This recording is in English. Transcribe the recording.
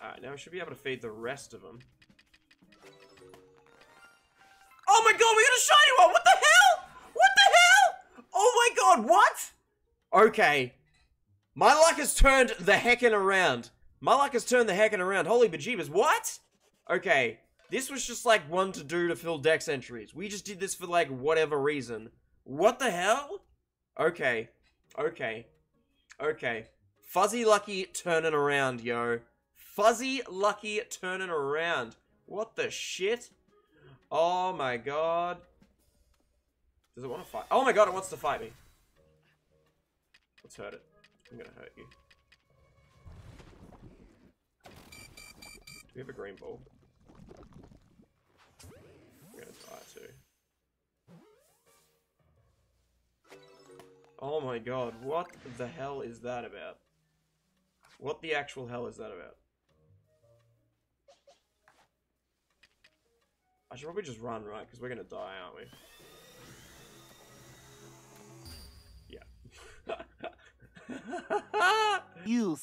Alright, now we should be able to feed the rest of them. Oh my god, we got a shiny one! What the hell? What the hell? Oh my god, what? Okay. My luck has turned the heckin' around. My luck has turned the heckin' around. Holy bejeebers, what? Okay. This was just like one to do to fill dex entries. We just did this for like whatever reason. What the hell? Okay. Okay. Okay. Fuzzy Lucky turning around, yo. Fuzzy Lucky turning around. What the shit? Oh my god. Does it want to fight? Oh my god, it wants to fight me. Let's hurt it. I'm gonna hurt you. Do we have a green ball? Oh my god, what the hell is that about? What the actual hell is that about? I should probably just run, right? Because we're gonna die, aren't we? Yeah. You